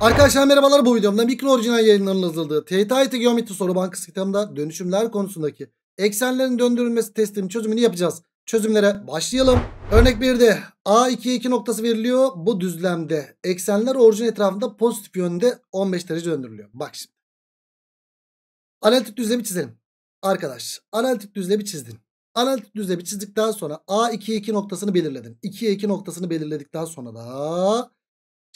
Arkadaşlar merhabalar bu videomda mikro orijinal yayınlarının yazıldığı TYT Geometri Soru Bankası kitabında dönüşümler konusundaki eksenlerin döndürülmesi testinin çözümünü yapacağız. Çözümlere başlayalım. Örnek 1'de A2 2 noktası veriliyor. Bu düzlemde eksenler orijin etrafında pozitif yönde 15 derece döndürülüyor. Bak şimdi. Analitik düzlemi çizelim. Arkadaş analitik düzlemi çizdin. Analitik düzlemi çizdikten sonra A2 2 noktasını belirledin. 2'ye 2 noktasını belirledikten sonra da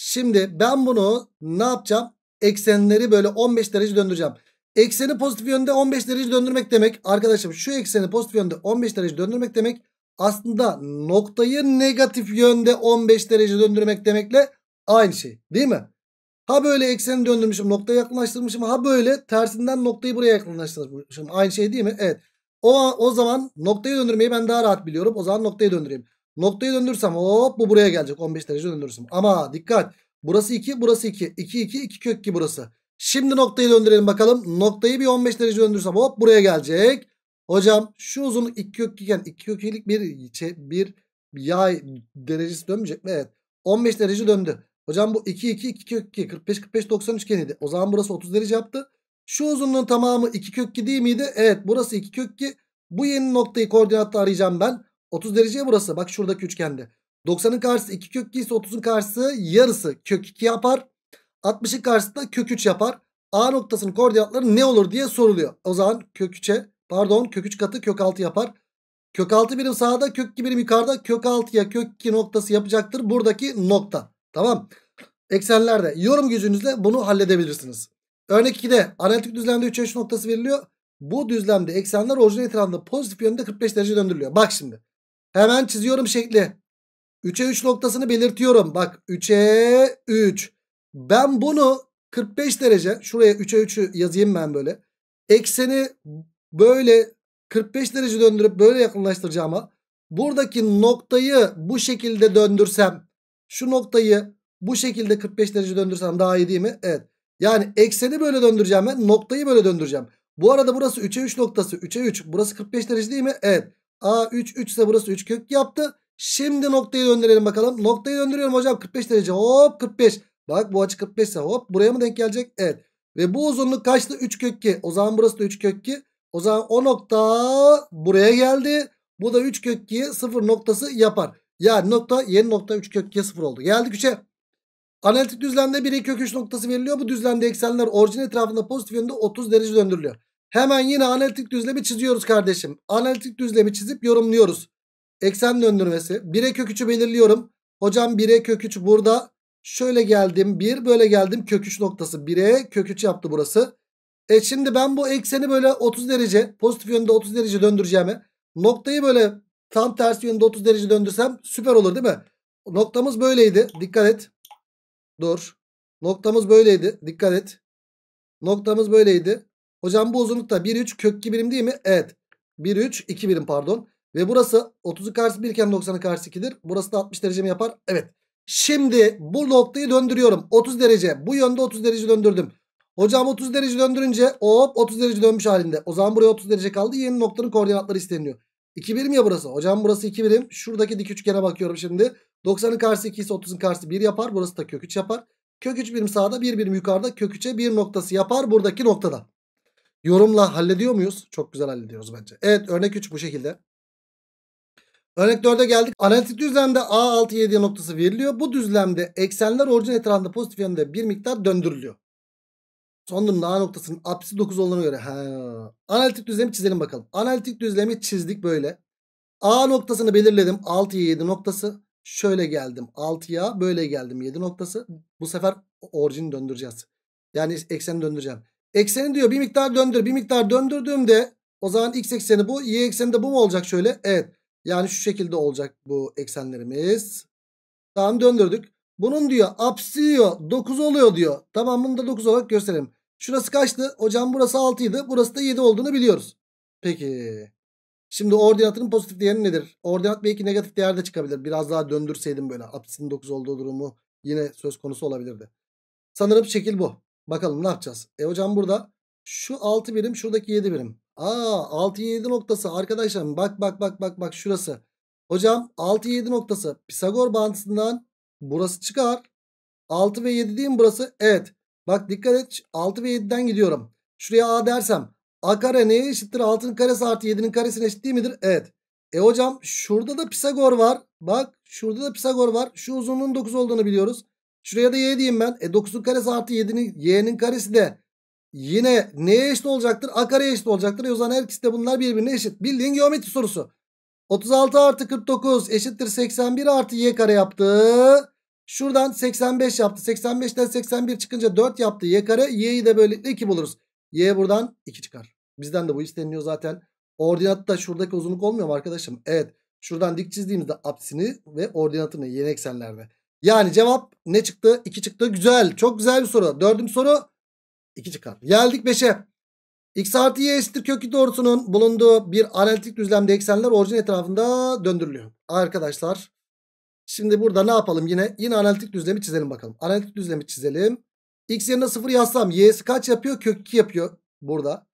Şimdi ben bunu ne yapacağım? Eksenleri böyle 15 derece döndüreceğim. Ekseni pozitif yönde 15 derece döndürmek demek. Arkadaşım şu ekseni pozitif yönde 15 derece döndürmek demek. Aslında noktayı negatif yönde 15 derece döndürmek demekle aynı şey. Değil mi? Ha böyle ekseni döndürmüşüm noktaya yakınlaştırmışım. Ha böyle tersinden noktayı buraya yakınlaştırmışım. Aynı şey değil mi? Evet. O, o zaman noktayı döndürmeyi ben daha rahat biliyorum. O zaman noktayı döndüreyim. Noktayı döndürsem hop bu buraya gelecek 15 derece döndürürsün. Ama dikkat burası 2 burası 2 2 2 2 kök 2 burası. Şimdi noktayı döndürelim bakalım. Noktayı bir 15 derece döndürsem hop buraya gelecek. Hocam şu uzunluk 2 kök 2 iken 2 kök 2'lik bir, bir yay derecesi dönmeyecek mi? Evet. 15 derece döndü. Hocam bu 2 2 2 kök 2 45 45 90 üçgeniydi. O zaman burası 30 derece yaptı. Şu uzunluğun tamamı 2 kök 2 değil miydi? Evet burası 2 kök 2. Bu yeni noktayı koordinatta arayacağım ben. 30 derece burası. Bak şuradaki üçgende. 90'ın karşısı 2 kök 2 ise 30'un karşısı yarısı kök 2 yapar. 60'ın karşısı da kök 3 yapar. A noktasının koordinatları ne olur diye soruluyor. O zaman kök 3'e pardon kök 3 katı kök 6 yapar. Kök 6 birim sağda kök 2 birim yukarıda kök 6'ya kök 2 noktası yapacaktır. Buradaki nokta. Tamam. Eksenlerde yorum gücünüzle bunu halledebilirsiniz. Örnek 2'de analitik düzlemde 3 3 noktası veriliyor. Bu düzlemde eksenler orijinal etrafında pozitif yönde 45 derece döndürülüyor. Bak şimdi. Hemen çiziyorum şekli. 3'e 3 noktasını belirtiyorum. Bak 3'e 3. Ben bunu 45 derece şuraya 3'e 3'ü yazayım ben böyle. Ekseni böyle 45 derece döndürüp böyle yakınlaştıracağıma buradaki noktayı bu şekilde döndürsem şu noktayı bu şekilde 45 derece döndürsem daha iyi değil mi? Evet. Yani ekseni böyle döndüreceğim ben noktayı böyle döndüreceğim. Bu arada burası 3'e 3 noktası 3'e 3 burası 45 derece değil mi? Evet. A 3 3 ise burası 3 kök yaptı. Şimdi noktayı döndürelim bakalım. Noktayı döndürüyorum hocam 45 derece. Hop 45. Bak bu açı 45 ise hop buraya mı denk gelecek? Evet. Ve bu uzunluk kaçtı? 3 kök 2. O zaman burası da 3 kök 2. O zaman o nokta buraya geldi. Bu da 3 kök 2'ye 0 noktası yapar. Yani nokta yeni nokta 3 kök 2'ye 0 oldu. Geldik 3'e. Analitik düzlemde 1 kök 3 noktası veriliyor. Bu düzlemde eksenler orijin etrafında pozitif yönde 30 derece döndürülüyor. Hemen yine analitik düzlemi çiziyoruz kardeşim. Analitik düzlemi çizip yorumluyoruz. Eksen döndürmesi. 1'e kök 3'ü belirliyorum. Hocam 1'e kök 3 burada. Şöyle geldim. 1 böyle geldim. Kök 3 noktası. 1'e kök 3 yaptı burası. E şimdi ben bu ekseni böyle 30 derece pozitif yönde 30 derece döndüreceğime noktayı böyle tam tersi yönde 30 derece döndürsem süper olur değil mi? Noktamız böyleydi. Dikkat et. Dur. Noktamız böyleydi. Dikkat et. Noktamız böyleydi. Hocam bu uzunlukta 1 3 kök 2 birim değil mi? Evet. 1 3 2 birim pardon. Ve burası 30'un karşısı 1 iken 90'ın karşısı 2'dir. Burası da 60 derece mi yapar? Evet. Şimdi bu noktayı döndürüyorum. 30 derece. Bu yönde 30 derece döndürdüm. Hocam 30 derece döndürünce hop 30 derece dönmüş halinde. O zaman buraya 30 derece kaldı. Yeni noktanın koordinatları isteniyor. 2 birim ya burası. Hocam burası 2 birim. Şuradaki dik üçgene bakıyorum şimdi. 90'ın karşısı 2 ise 30'un karşısı 1 yapar. Burası da kök 3 yapar. Kök 3 birim sağda 1 birim yukarıda kök 3'e 1 noktası yapar buradaki noktada. Yorumla hallediyor muyuz? Çok güzel hallediyoruz bence. Evet örnek 3 bu şekilde. Örnek 4'e geldik. Analitik düzlemde A6 7 noktası veriliyor. Bu düzlemde eksenler orijin etrafında pozitif yönde bir miktar döndürülüyor. Son durumda A noktasının apsisi 9 olduğuna göre. He. Analitik düzlemi çizelim bakalım. Analitik düzlemi çizdik böyle. A noktasını belirledim. 6'ya 7 noktası. Şöyle geldim 6'ya böyle geldim 7 noktası. Bu sefer orijini döndüreceğiz. Yani ekseni döndüreceğim. Ekseni diyor bir miktar döndür. Bir miktar döndürdüğümde o zaman x ekseni bu. Y ekseni de bu mu olacak şöyle? Evet. Yani şu şekilde olacak bu eksenlerimiz. Tamam döndürdük. Bunun diyor apsisi diyor 9 oluyor diyor. Tamam bunu da 9 olarak gösterelim. Şurası kaçtı? Hocam burası 6 idi. Burası da 7 olduğunu biliyoruz. Peki. Şimdi ordinatının pozitif değeri nedir? Ordinat belki negatif değerde çıkabilir. Biraz daha döndürseydim böyle. Apsisinin 9 olduğu durumu yine söz konusu olabilirdi. Sanırım şekil bu. Bakalım ne yapacağız? E hocam burada şu 6 birim şuradaki 7 birim. Aa 6 7 noktası arkadaşlar bak bak bak bak bak şurası. Hocam 6 7 noktası Pisagor bağıntısından burası çıkar. 6 ve 7 değil mi burası? Evet. Bak dikkat et 6 ve 7'den gidiyorum. Şuraya A dersem A kare neye eşittir? 6'nın karesi artı 7'nin karesine eşit değil midir? Evet. E hocam şurada da Pisagor var. Bak şurada da Pisagor var. Şu uzunluğun 9 olduğunu biliyoruz. Şuraya da y diyeyim ben. E 9'un karesi artı 7'nin y'nin karesi de yine neye eşit olacaktır? A kareye eşit olacaktır. E o zaman her de bunlar birbirine eşit. Bildiğin geometri sorusu. 36 artı 49 eşittir 81 artı y kare yaptı. Şuradan 85 yaptı. 85'ten 81 çıkınca 4 yaptı y kare. Y'yi de böylelikle 2 buluruz. Y buradan 2 çıkar. Bizden de bu isteniyor zaten. Ordinatta şuradaki uzunluk olmuyor mu arkadaşım? Evet. Şuradan dik çizdiğimizde apsini ve ordinatını yeni eksenlerde. Yani cevap ne çıktı? 2 çıktı. Güzel. Çok güzel bir soru. Dördüncü soru 2 çıkar. Geldik 5'e. X artı y eşittir kökü doğrusunun bulunduğu bir analitik düzlemde eksenler orijin etrafında döndürülüyor. Arkadaşlar şimdi burada ne yapalım yine? Yine analitik düzlemi çizelim bakalım. Analitik düzlemi çizelim. X yerine 0 yazsam y'si kaç yapıyor? Kök 2 yapıyor burada.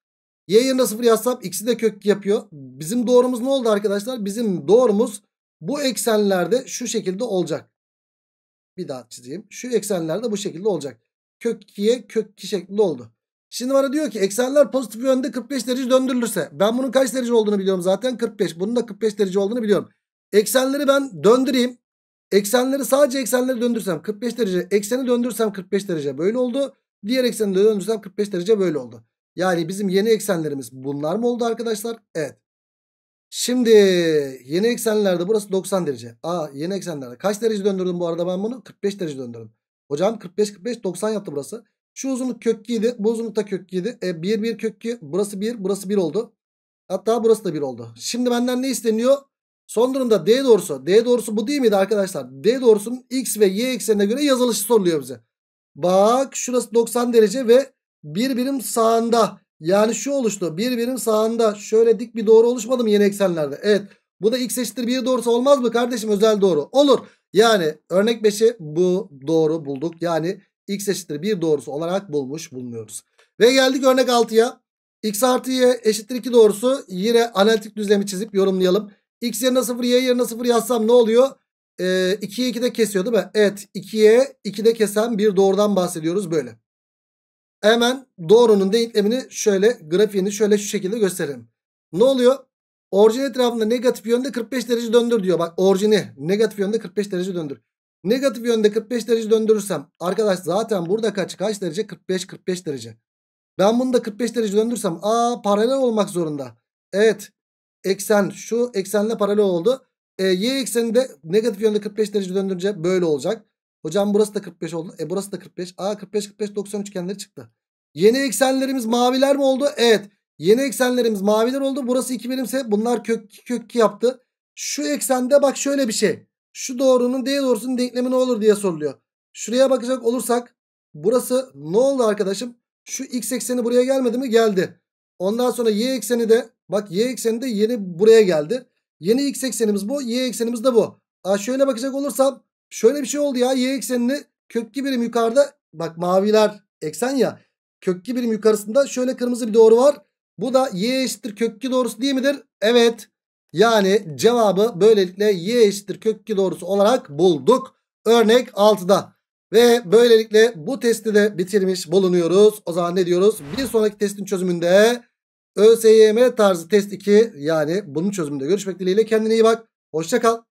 Y yerine 0 yazsam x'i de kök 2 yapıyor. Bizim doğrumuz ne oldu arkadaşlar? Bizim doğrumuz bu eksenlerde şu şekilde olacak. Bir daha çizeyim. Şu eksenlerde bu şekilde olacak. Kök 2'ye kök 2 şeklinde oldu. Şimdi bana diyor ki eksenler pozitif yönde 45 derece döndürülürse. Ben bunun kaç derece olduğunu biliyorum zaten 45. Bunun da 45 derece olduğunu biliyorum. Eksenleri ben döndüreyim. Eksenleri sadece eksenleri döndürsem 45 derece. Ekseni döndürsem 45 derece böyle oldu. Diğer ekseni de döndürsem 45 derece böyle oldu. Yani bizim yeni eksenlerimiz bunlar mı oldu arkadaşlar? Evet. Şimdi yeni eksenlerde burası 90 derece. Aa yeni eksenlerde kaç derece döndürdüm bu arada ben bunu? 45 derece döndürdüm. Hocam 45 45 90 yaptı burası. Şu uzunluk kök 2 Bu uzunluk da kök 2 E 1 1 kök 2. Burası 1 burası 1 oldu. Hatta burası da 1 oldu. Şimdi benden ne isteniyor? Son durumda D doğrusu. D doğrusu bu değil miydi arkadaşlar? D doğrusunun X ve Y eksenine göre yazılışı soruluyor bize. Bak şurası 90 derece ve bir birim sağında. Yani şu oluştu. Bir birim sağında şöyle dik bir doğru oluşmadı mı yeni eksenlerde? Evet. Bu da x eşittir 1 doğrusu olmaz mı kardeşim özel doğru? Olur. Yani örnek 5'i bu doğru bulduk. Yani x eşittir 1 doğrusu olarak bulmuş bulunuyoruz. Ve geldik örnek 6'ya. x artı y eşittir 2 doğrusu yine analitik düzlemi çizip yorumlayalım. x yerine 0 y yerine 0 yazsam ne oluyor? Ee, 2'ye 2'de kesiyor değil mi? Evet 2'ye 2'de kesen bir doğrudan bahsediyoruz böyle. Hemen doğrunun denklemini şöyle grafiğini şöyle şu şekilde gösterelim. Ne oluyor? Orijin etrafında negatif yönde 45 derece döndür diyor. Bak orijini negatif yönde 45 derece döndür. Negatif yönde 45 derece döndürürsem arkadaş zaten burada kaç kaç derece 45 45 derece. Ben bunu da 45 derece döndürsem a paralel olmak zorunda. Evet eksen şu eksenle paralel oldu. E, y ekseninde negatif yönde 45 derece döndürünce böyle olacak. Hocam burası da 45 oldu. E burası da 45. A 45 45 90 üçgenleri çıktı. Yeni eksenlerimiz maviler mi oldu? Evet. Yeni eksenlerimiz maviler oldu. Burası 2 birimse bunlar kök kök 2 yaptı. Şu eksende bak şöyle bir şey. Şu doğrunun D doğrusunun denklemi ne olur diye soruluyor. Şuraya bakacak olursak burası ne oldu arkadaşım? Şu x ekseni buraya gelmedi mi? Geldi. Ondan sonra y ekseni de bak y ekseni de yeni buraya geldi. Yeni x eksenimiz bu. Y eksenimiz de bu. Aa şöyle bakacak olursam şöyle bir şey oldu ya. Y eksenini kök 2 birim yukarıda bak maviler eksen ya. Kök 2 birim yukarısında şöyle kırmızı bir doğru var. Bu da y eşittir kök 2 doğrusu değil midir? Evet. Yani cevabı böylelikle y eşittir kök 2 doğrusu olarak bulduk. Örnek 6'da. Ve böylelikle bu testi de bitirmiş bulunuyoruz. O zaman ne diyoruz? Bir sonraki testin çözümünde ÖSYM tarzı test 2 yani bunun çözümünde görüşmek dileğiyle. Kendine iyi bak. Hoşçakal.